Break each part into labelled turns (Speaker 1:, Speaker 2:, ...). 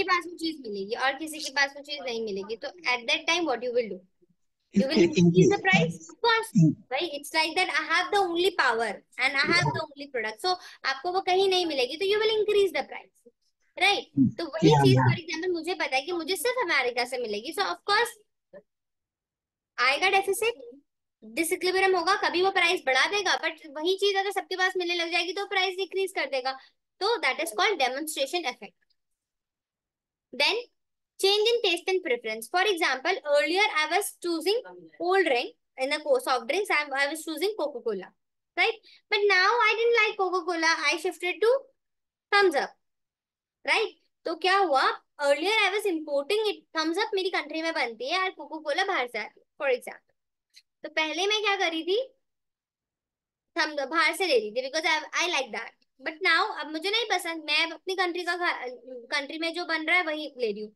Speaker 1: आपके पास वो चीज़ मिलेगी और किसी के पास वो चीज़ नहीं मिलेगी तो at that time what you will do you will increase the price? Of course right it's like that i have the only power and i have the only product so आपको वो कहीं नहीं मिलेगी तो you will increase the price right? तो वही चीज़ for example मुझे पता है कि मुझे सिर्फ़ अमेरिका से मिलेगी सो ऑफ़ कोर्स आएगा डेफिसिट डिसइक्विलिब्रियम होगा कभी वो प्राइस बढ़ा देगा बट वही चीज़ अगर सबके पास मिलने लग जाएगी तो प्राइस डिक्रीज कर देगा तो that is called demonstration effect then change in taste and preference. For example, earlier I was choosing cold drink in the soft drinks. I, I was choosing Coca-Cola, right? But now I didn't like Coca-Cola. I shifted to thumbs up, right? तो क्या हुआ earlier I was importing it Thums Up मेरी country में बनती है और Coca Cola बाहर से आती है फॉर एग्ज़ाम्पल तो पहले मैं क्या करी थी थम बाहर से ले रही थी because I like that but now अब मुझे नहीं पसंद। मैं अपनी कंट्री का कंट्री में जो बन रहा है वही ले रही हूँ।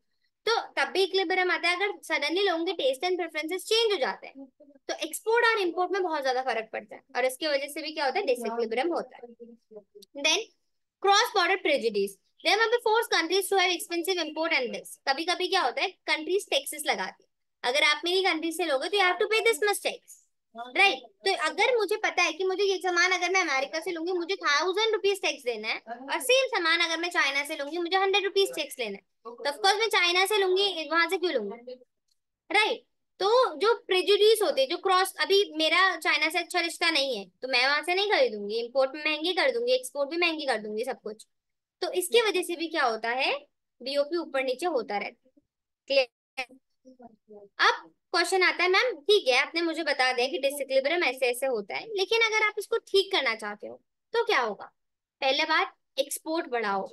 Speaker 1: तो तब भी इक्विलिब्रियम आता है अगर सडनली लोगों के टेस्ट एंड प्रेफरेंसेस चेंज हो जाते हैं तो एक्सपोर्ट और इंपोर्ट में बहुत ज़्यादा फ़र्क पड़ता है। और इसकी वजह से भी क्या होता है डिसइक्विलिब्रियम होता है। Then cross border prejudice there may be forced countries to have expensive import and this. कभी कभी क्या होता है कंट्रीज़ टैक्सेस लगाती है। अगर आप मेरी कंट्री से लोगे तो you have to pay this much tax right तो अगर मुझे पता है कि मुझे ये सामान अगर मैं अमेरिका से लूँगी, मुझे थाउज़ेंड रुपीज़ टैक्स देना है और सेम सामान अगर मैं चाइना से लूँगी, मुझे हंड्रेड रुपीज़ टैक्स लेना है। तो ऑफकोर्स मैं चाइना से लूँगी, वहाँ से क्यों लूँगी? राइट तो जो प्रेजुडिस होते जो क्रॉस अभी मेरा चाइना से अच्छा रिश्ता नहीं है तो मैं वहाँ से नहीं खरीदूँगी। इम्पोर्ट में महँगी कर दूँगी एक्सपोर्ट भी महँगी कर दूँगी सब कुछ। तो इसकी वजह से भी क्या होता है? बीओपी ऊपर नीचे होता रहता है। अब क्वेश्चन आता है मैम, ठीक है, आपने मुझे बता दिया कि डिसइक्विलिब्रियम ऐसे ऐसे होता है, लेकिन अगर आप इसको ठीक करना चाहते हो तो क्या होगा? पहले बात एक्सपोर्ट बढ़ाओ,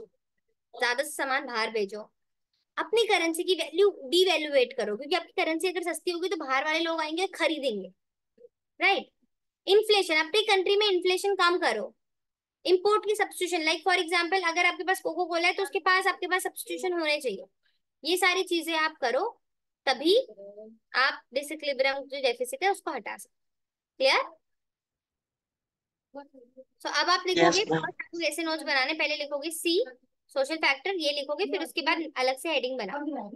Speaker 1: ज़्यादा से सामान बाहर भेजो, अपनी करेंसी की वैल्यू डीवैल्यूएट करो, क्योंकि आपकी करेंसी अगर सस्ती होगी तो बाहर वाले लोग आएँगे, खरीदेंगे राइट इन्फ्लेशन अपनी कंट्री में इन्फ्लेशन कम करो इम्पोर्ट की सब्सटीट्यूशन लाइक फॉर एग्ज़ाम्पल अगर आपके पास कोको कोला है तो उसके पास आपके पास सब्सटीट्यूशन होने चाहिए, ये सारी चीज़ें आप करो तभी आप डिसइक्विलिब्रियम जो डेफिसिट है उसको हटा सकते क्लियर? सो so, अब आप लिखोगे yes, ऐसे नोट्स बनाने पहले लिखोगे सी सोशल फैक्टर ये लिखोगे फिर उसके बाद अलग से हेडिंग बनाओ।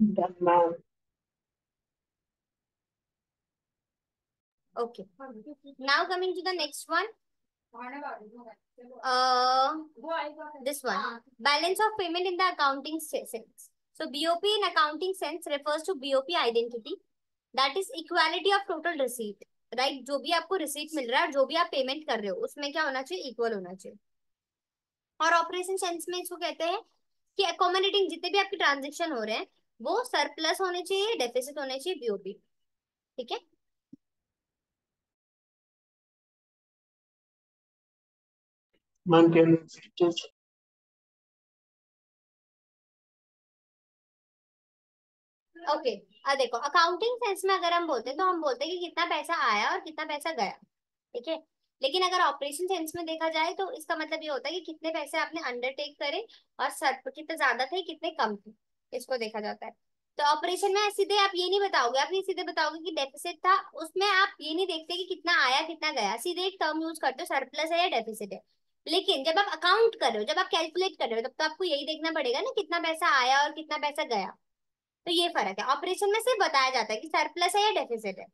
Speaker 2: Done.
Speaker 1: Okay. Now coming to the next one. Uh, this one. Balance of payment in the accounting sense. So BOP in accounting sense refers to BOP identity. That is equality of total receipt. right? जो भी आपको receipt मिल रहा है जो भी आप payment कर रहे हो उसमें क्या होना चाहिए इक्वल होना चाहिए और ऑपरेशन सेंस में इसको कहते हैं कि अकोमोडेटिंग जितने भी आपके ट्रांजेक्शन हो रहे हैं वो सरप्लस होने चाहिए डेफिसिट होने चाहिए बीओपी ठीक है? ओके अब देखो अकाउंटिंग सेंस में अगर हम बोलते हैं तो हम बोलते हैं कि कितना पैसा आया और कितना पैसा गया ठीक है? लेकिन अगर ऑपरेशन सेंस में देखा जाए तो इसका मतलब ये होता है कि कितने पैसे आपने अंडरटेक करे और सर कितने ज़्यादा थे कितने कम थे। इसको देखा जाता है। तो ऑपरेशन में सीधे आप ये नहीं बताओगे, आप ये सीधे बताओगे कि डेफिसिट था, उसमें आप ये नहीं देखते कि कितना आया, कितना गया। सीधे एक टर्म यूज़ करते हो सरप्लस है या डेफिसिट है। लेकिन जब आप अकाउंट कर रहे हो, जब आप कैलकुलेट कर रहे हो, तब तो आपको यही देखना पड़ेगा ना कितना पैसा आया और कितना पैसा गया। तो ये फ़र्क है। ऑपरेशन में सिर्फ़ बताया जाता है कि सरप्लस है या डेफिसिट है।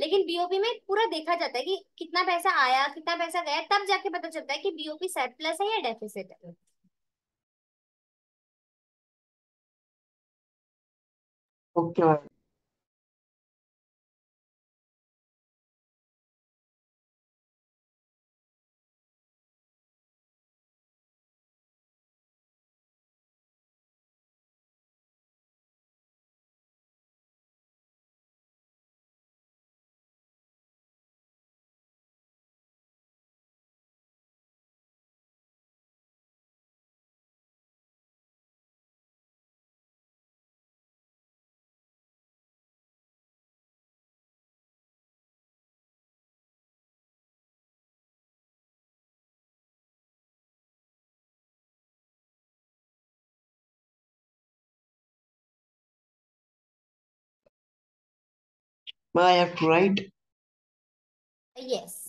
Speaker 1: लेकिन बीओपी में पूरा देखा जाता है कि कितना पैसा आया, कितना पैसा गया, तब जाके पता चलता है कि बीओपी सरप्लस है या डेफिसिट है।
Speaker 2: Okay? Well, I have to write?
Speaker 1: Yes.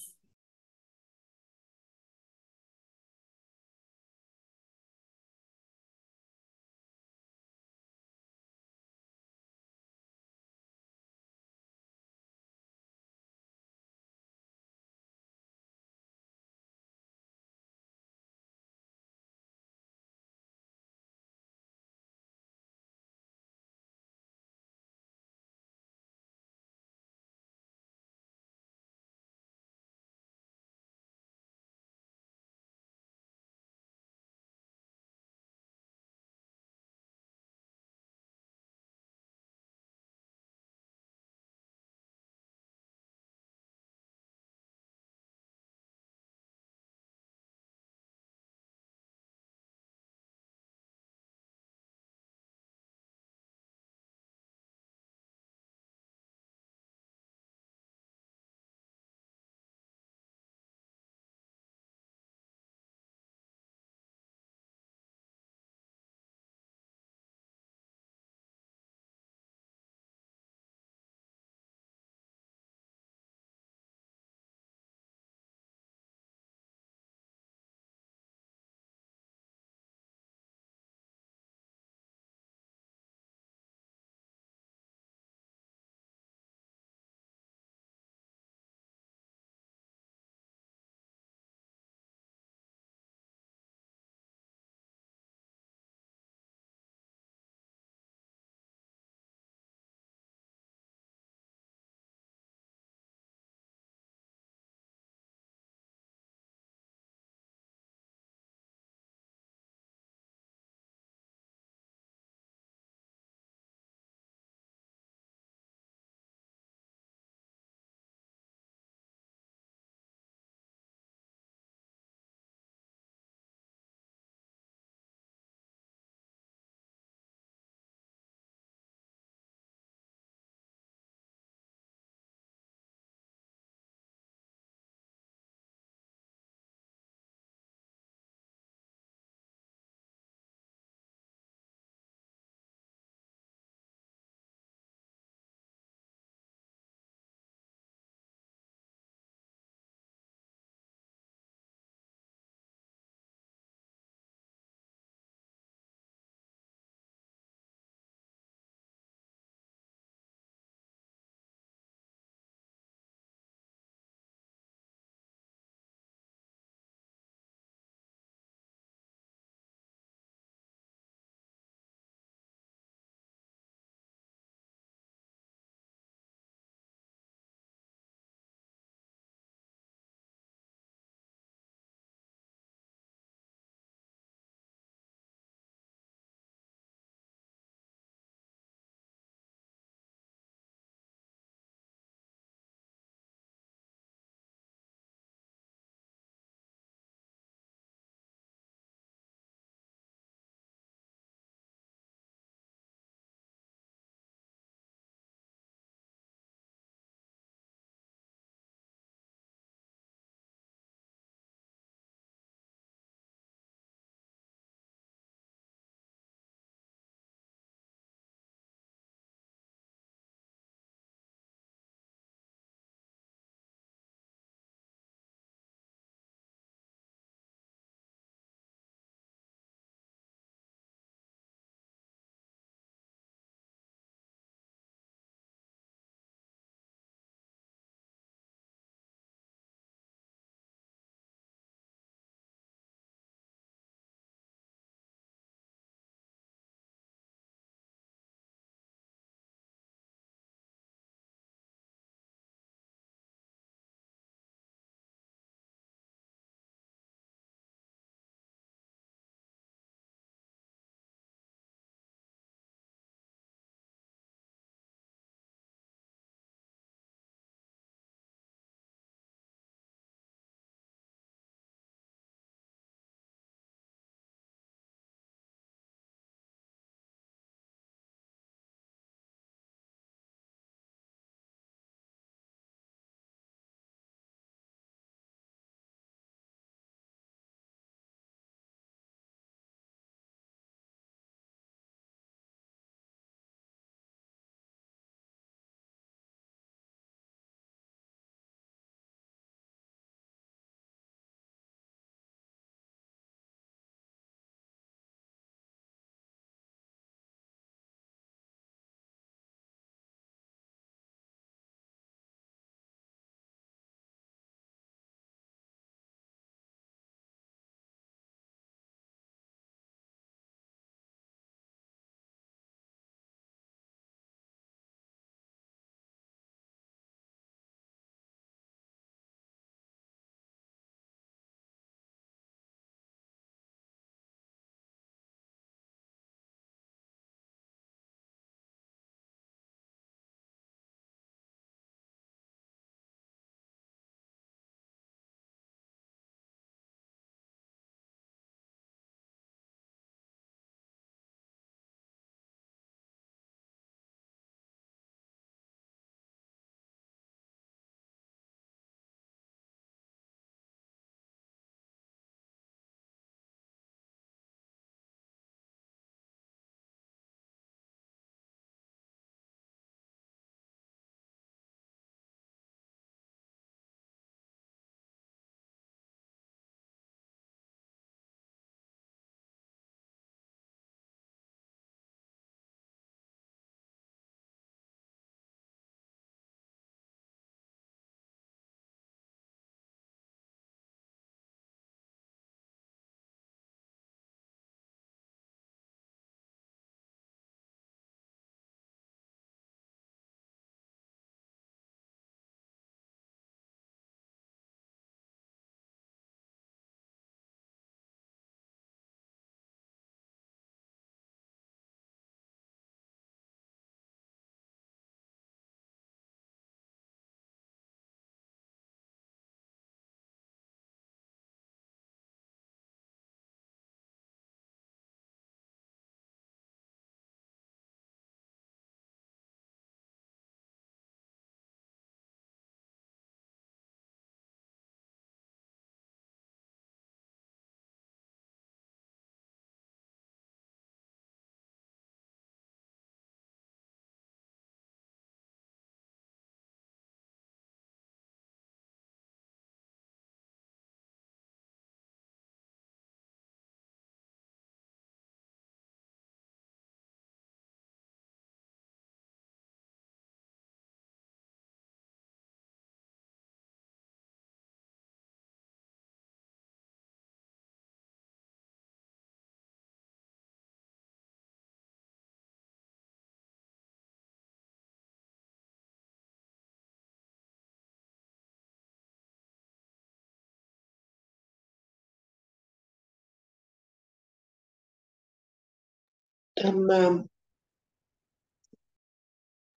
Speaker 2: Um.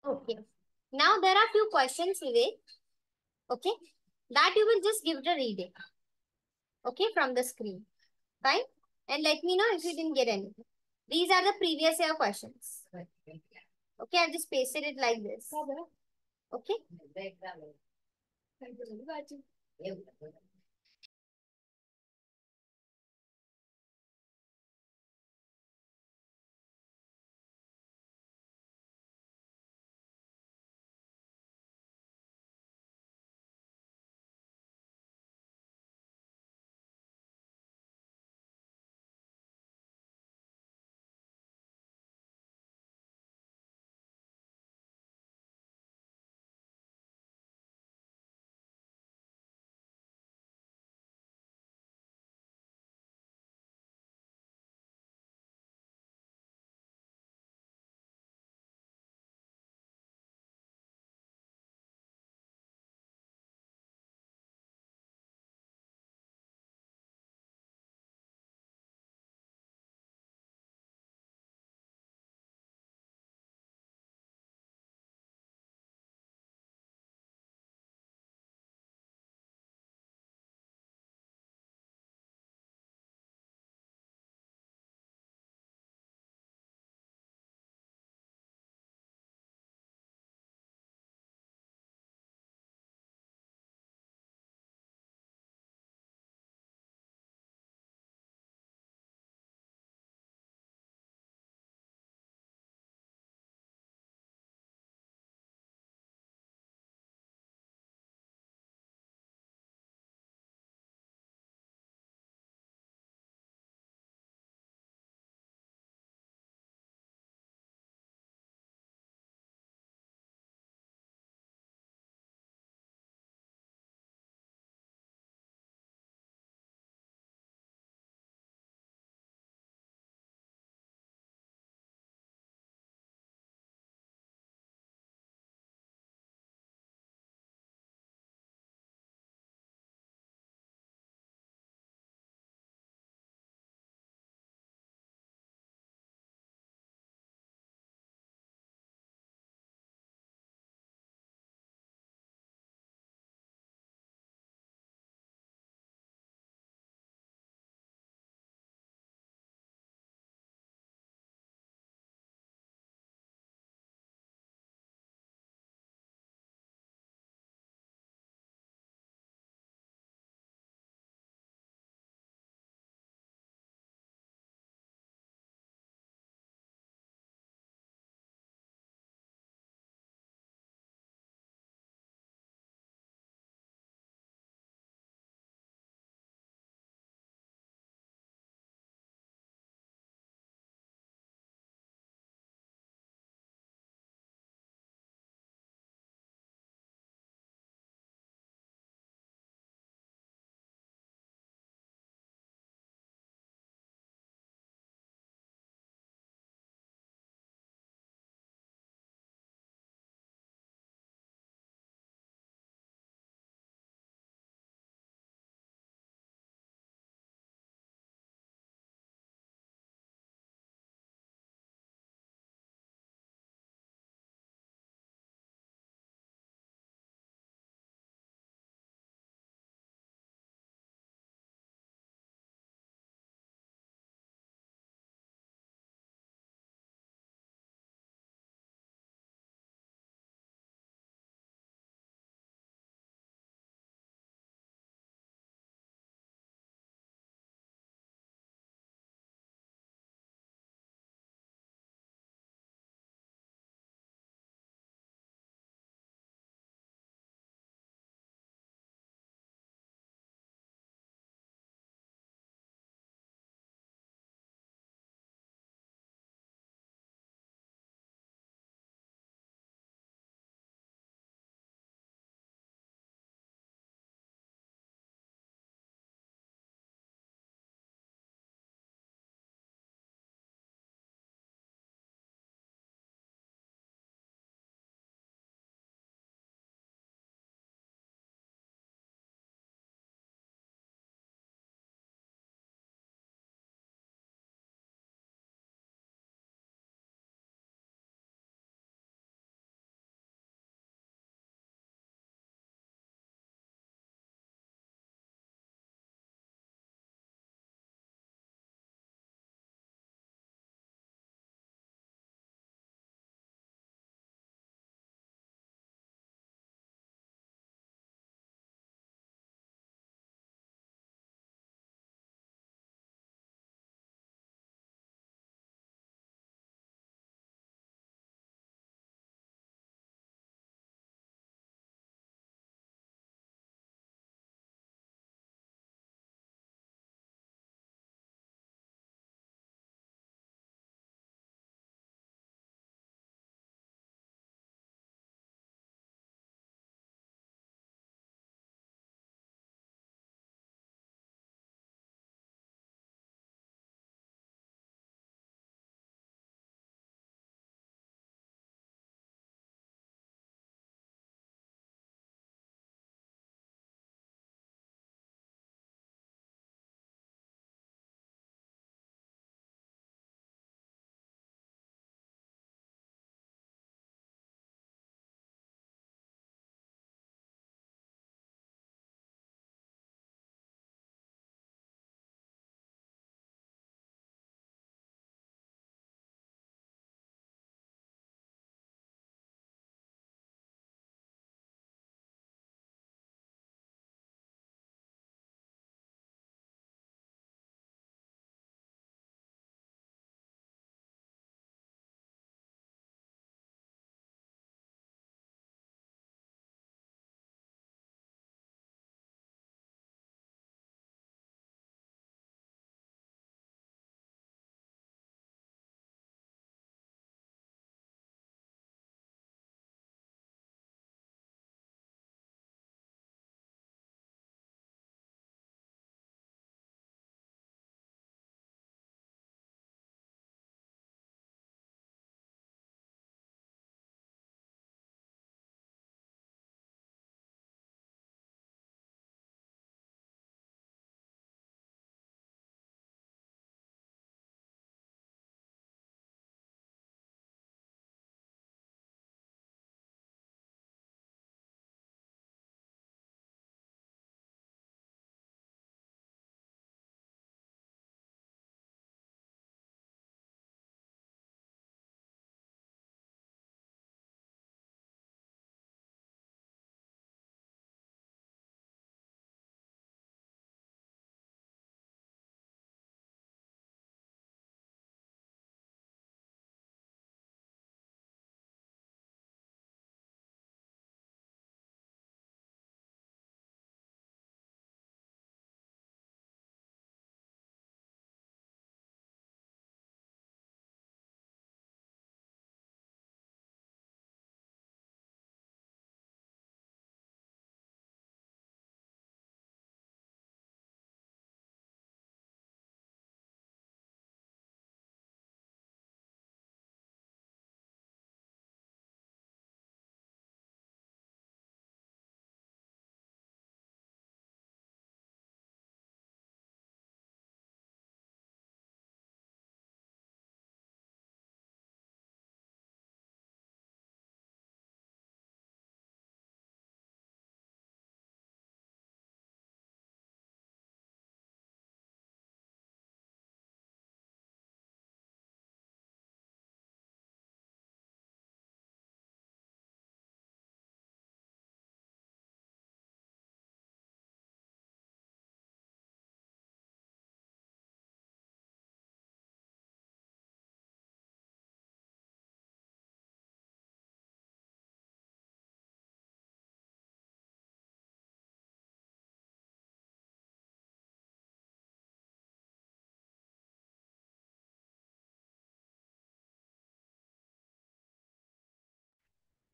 Speaker 1: Okay. Now there are few questions, Vivek. Okay. That you will just give it a reading. Okay, from the screen. Fine. And let me know if you didn't get anything. These are the previous year questions. Okay, I've just pasted it like this. Okay.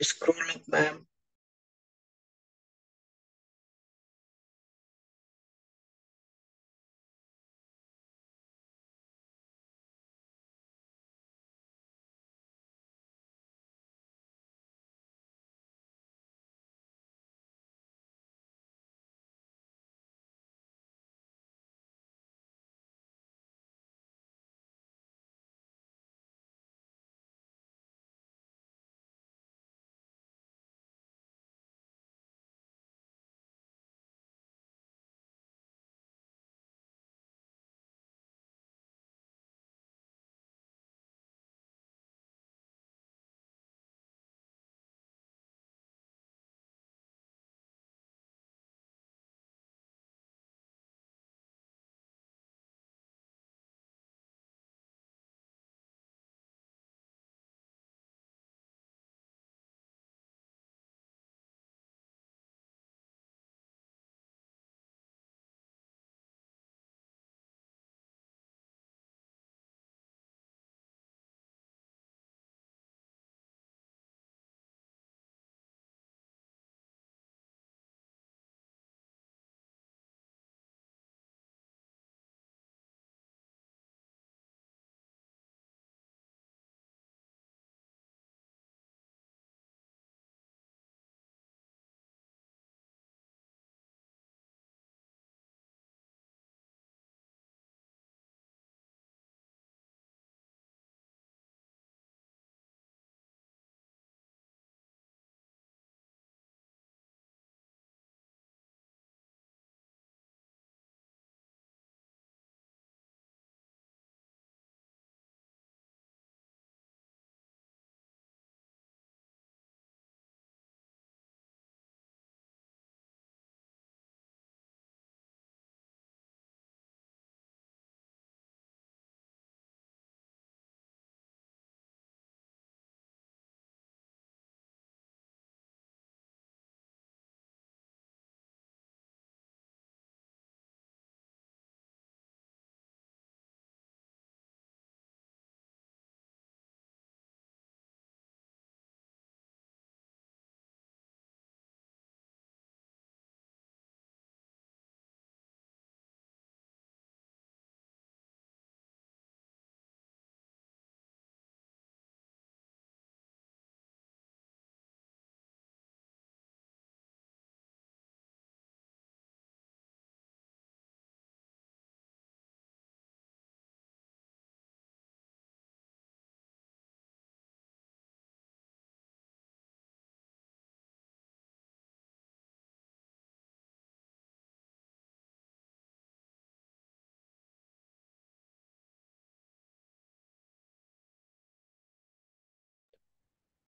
Speaker 2: Scroll up, ma'am.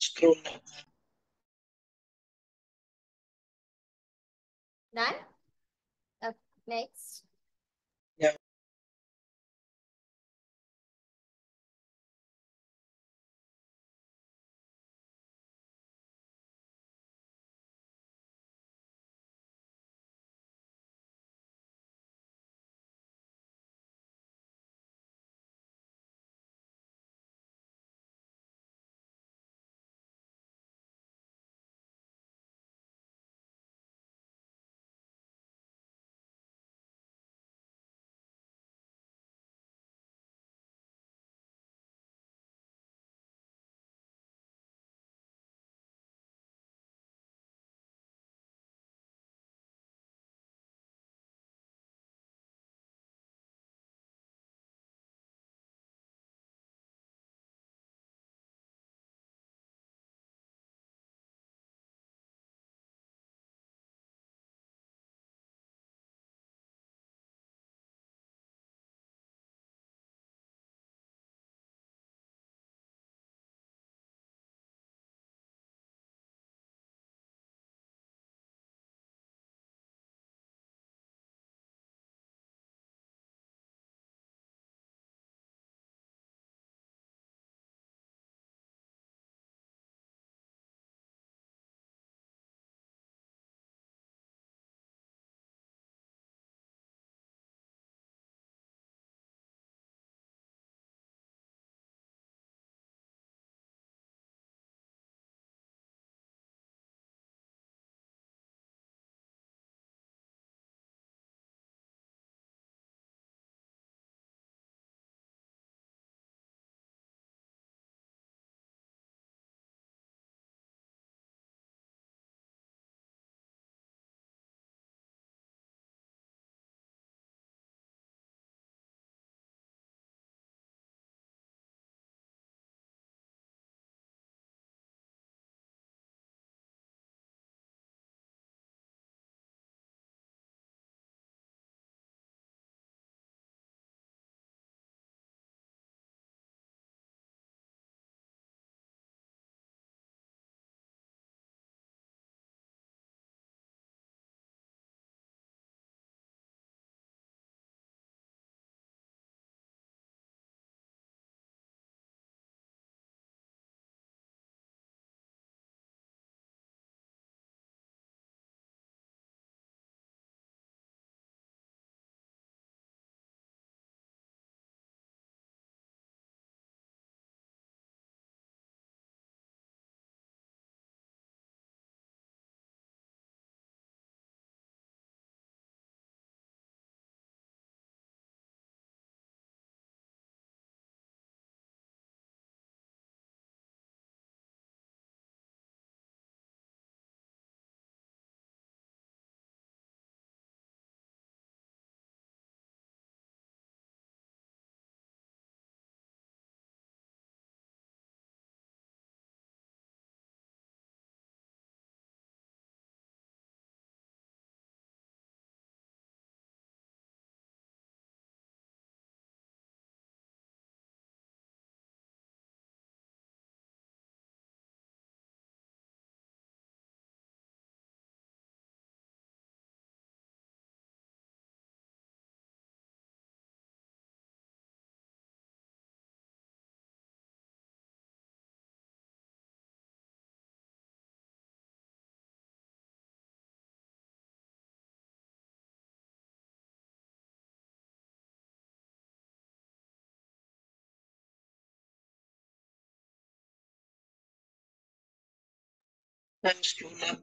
Speaker 2: Scroll up.
Speaker 1: Done? Uh, next.
Speaker 2: Thanks, Julia.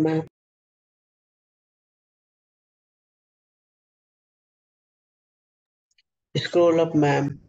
Speaker 2: Up. Scroll up, ma'am.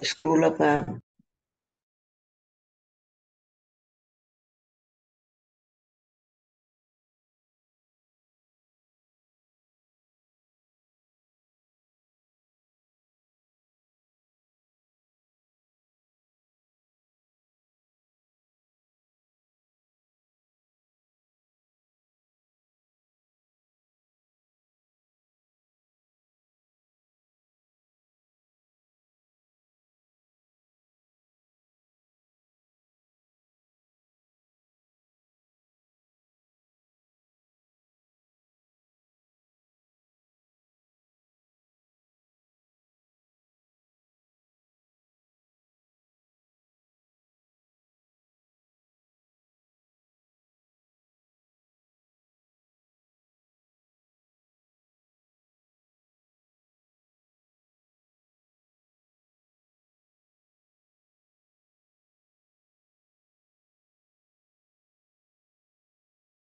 Speaker 2: Desculpa.